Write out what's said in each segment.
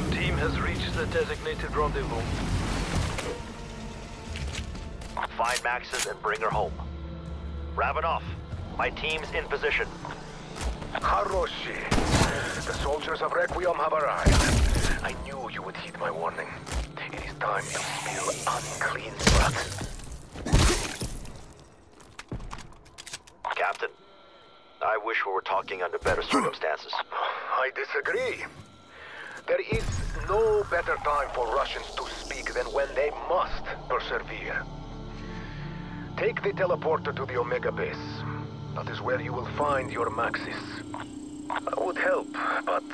the team has reached the designated rendezvous. Find Maxis and bring her home. Ravenov, my team's in position. Haroshi. The soldiers of Requiem have arrived. I knew you would heed my warning. It is time to spill unclean blood. Captain, I wish we were talking under better circumstances. I disagree. There is no better time for Russians to speak than when they must persevere. Take the teleporter to the Omega base. That is where you will find your Maxis. I would help, but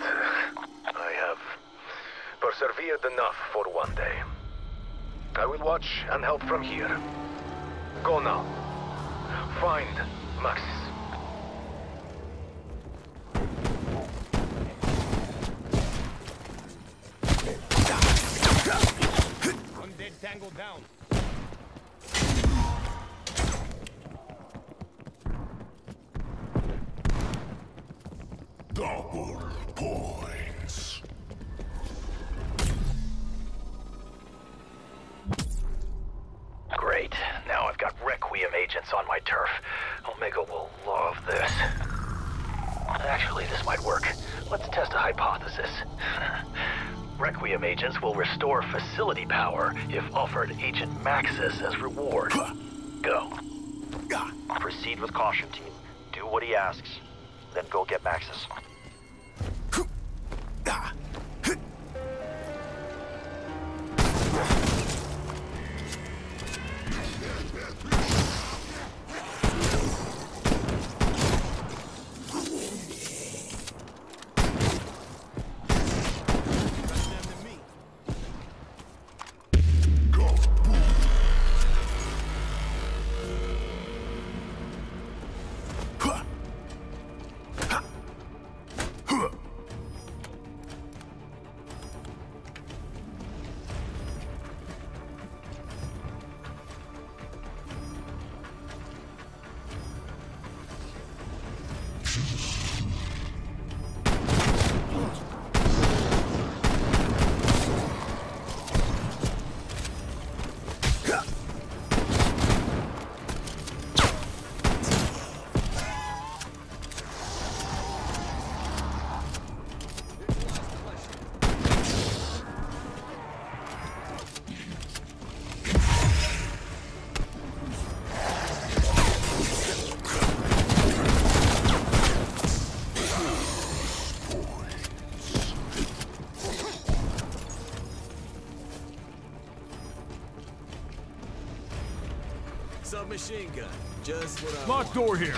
I have persevered enough for one day. I will watch and help from here. Go now. Find Maxis. Undead down. Double points. Great. Now I've got Requiem agents on my turf. Omega will love this. Actually, this might work. Let's test a hypothesis. Requiem agents will restore facility power if offered Agent Maxis as reward. Go. Proceed with caution, team. Do what he asks. Then go get Maxis. Submachine gun. Just what I Locked door here.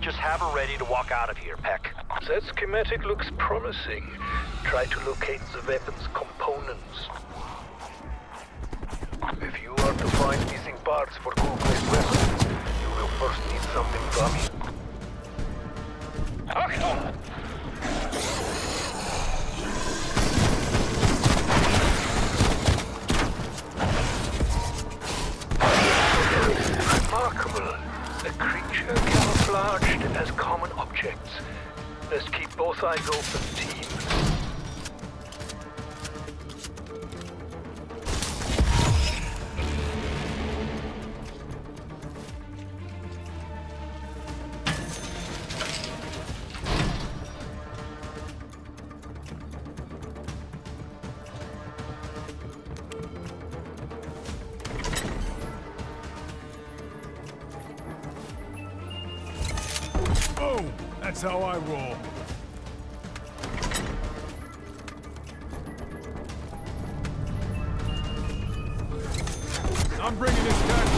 Just have her ready to walk out of here, Peck. That schematic looks promising. Try to locate the weapon's components. If you are to find missing parts for Coolblade weapons, you will first need something from Boom! That's how I roll. I'm bringing this back.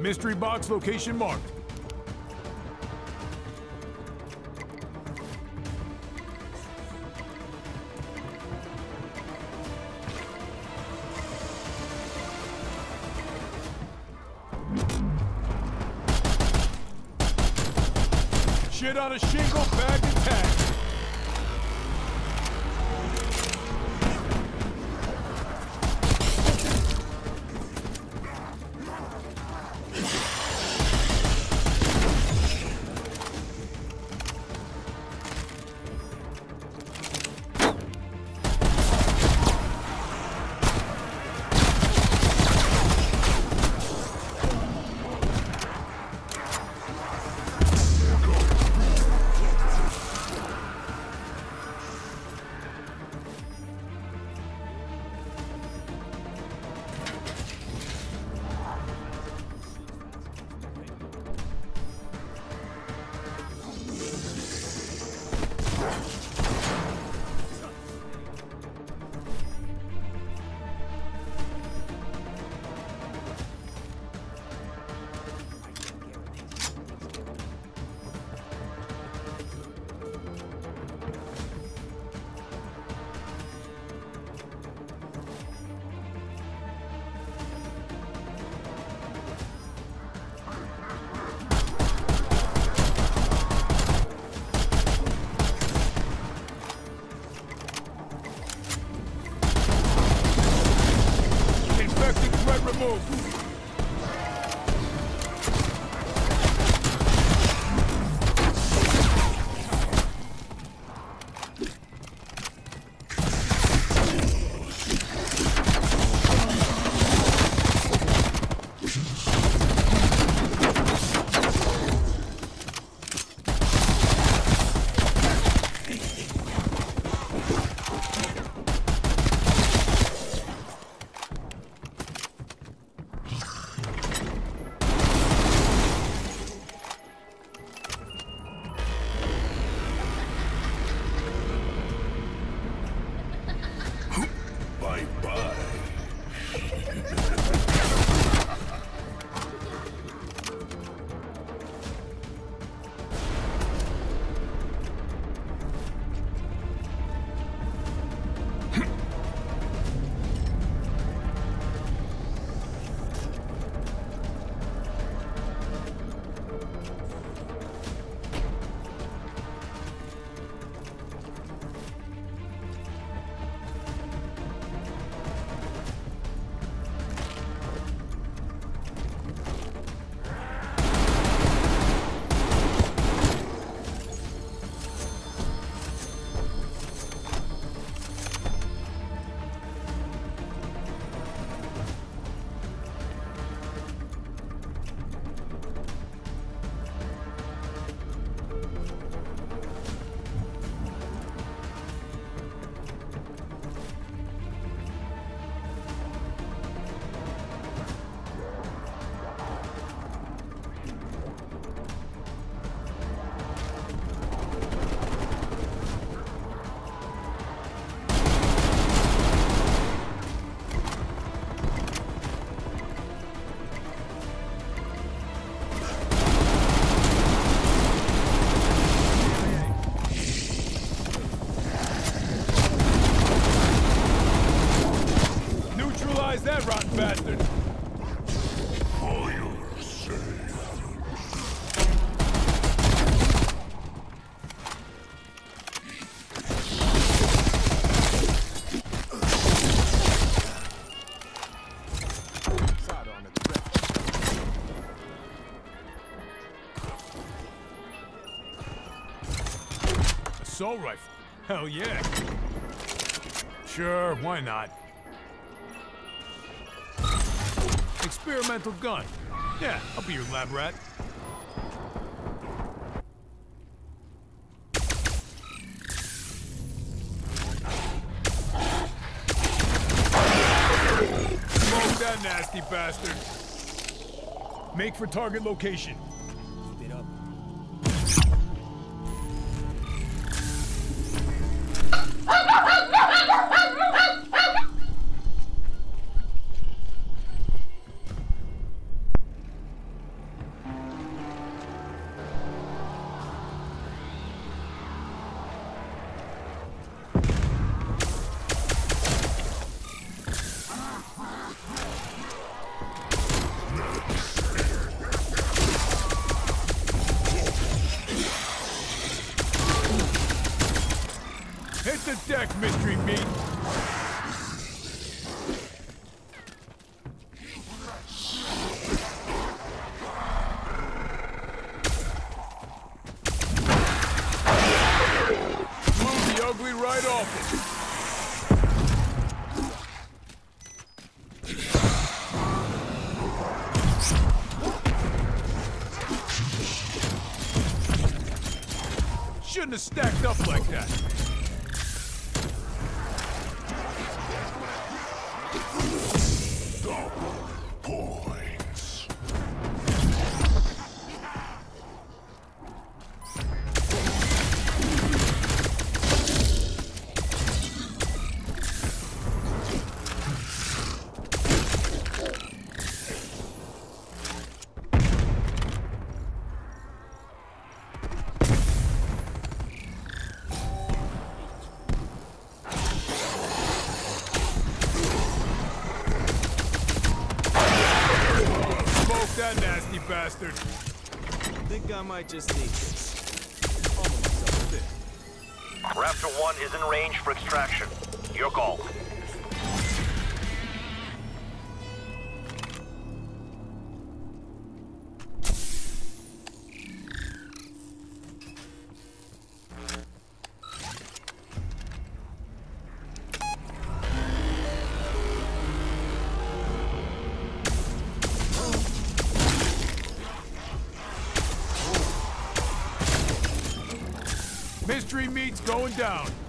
Mystery box location marked. Shit on a shingle, bag and. Assault rifle. Hell yeah. Sure, why not? Experimental gun. Yeah, I'll be your lab rat. Smoke that nasty bastard. Make for target location. Shouldn't have stacked up like that. Might just need this. Raptor 1 is in range for extraction. Your call. Meat's going down.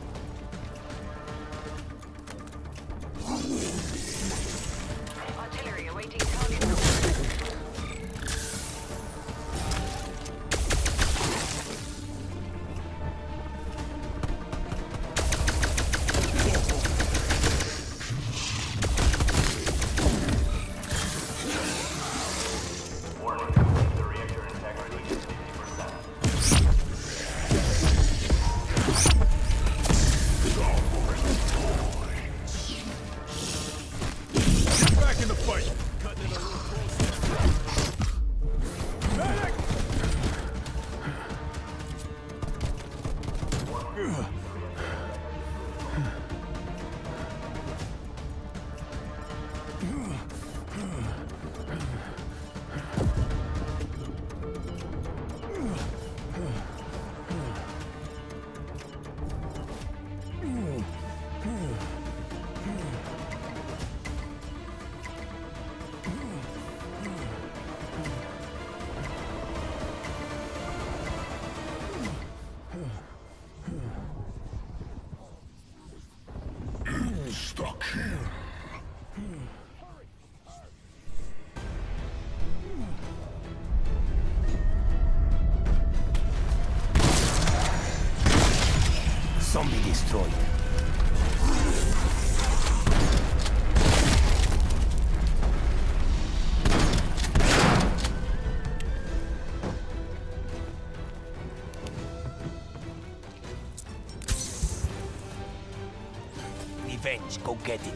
Revenge, go get it.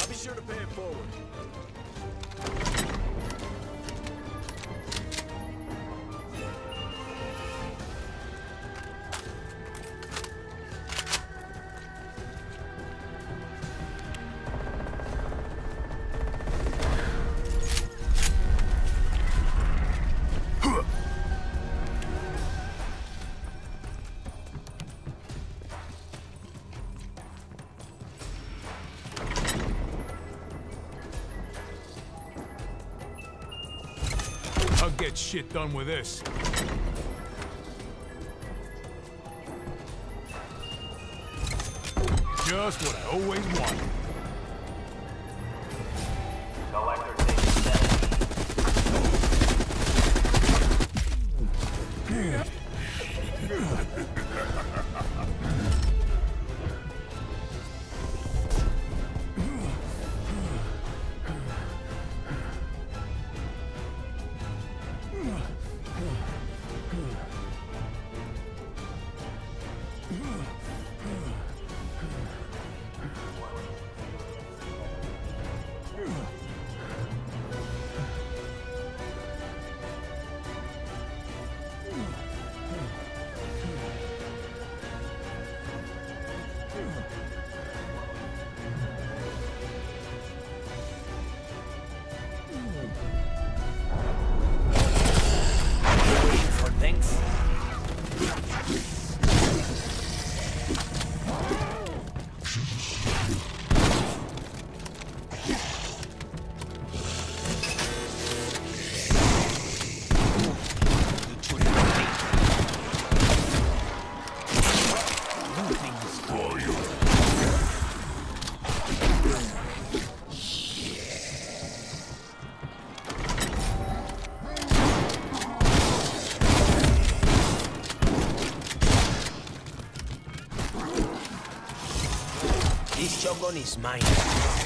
I'll be sure to pay it forward. Get shit done with this. Just what I always wanted. Is mine.